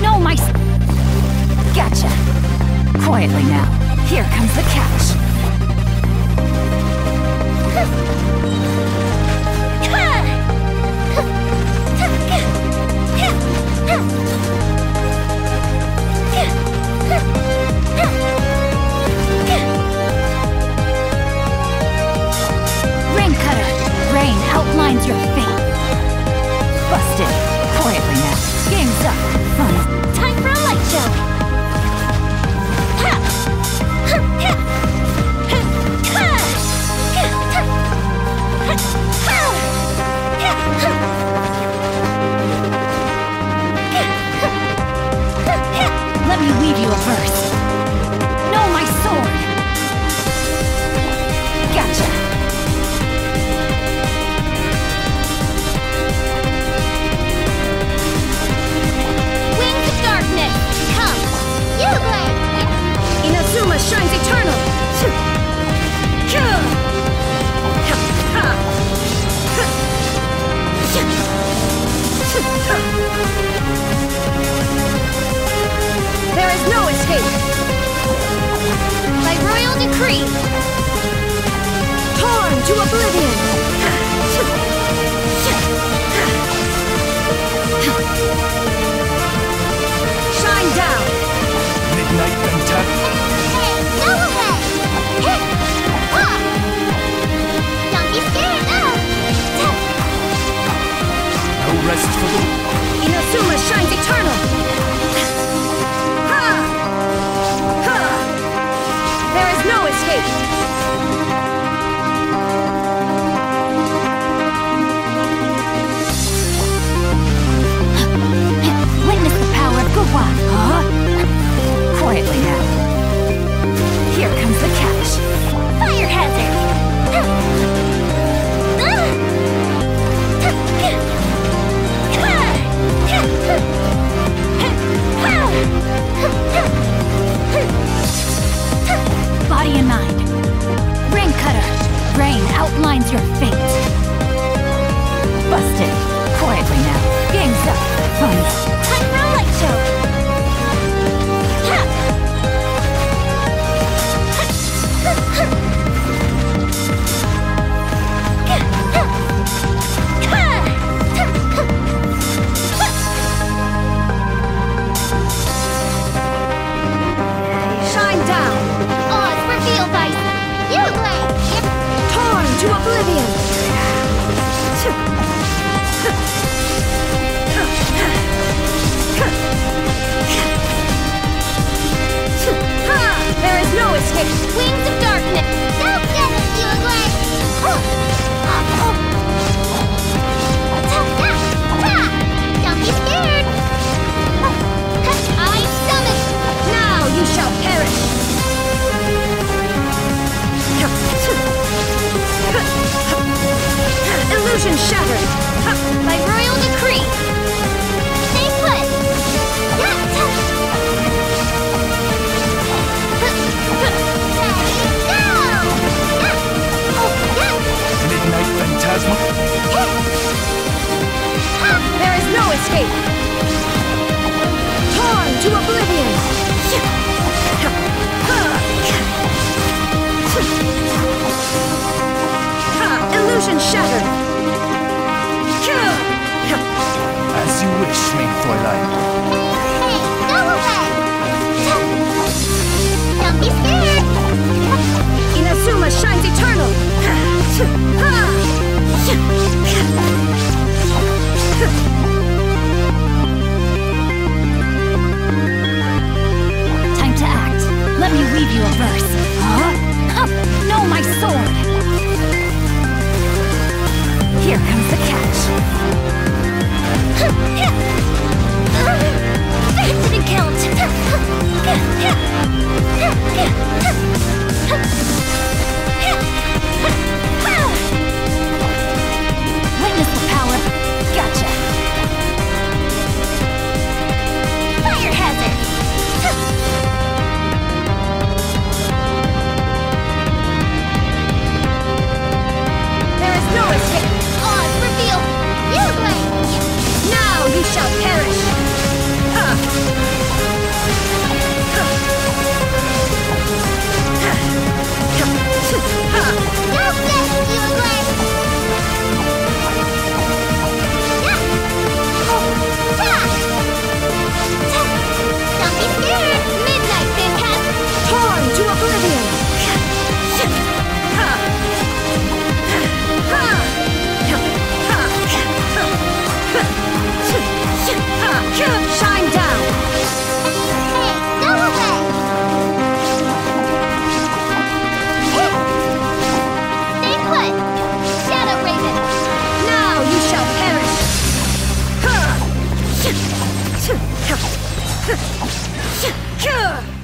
No, my... Gotcha. Quietly now. Here comes the catch. Rain cutter. Rain outlines your face. to oblivion! leave you a verse. Huh? Huh? No, my sword! キュッキュッ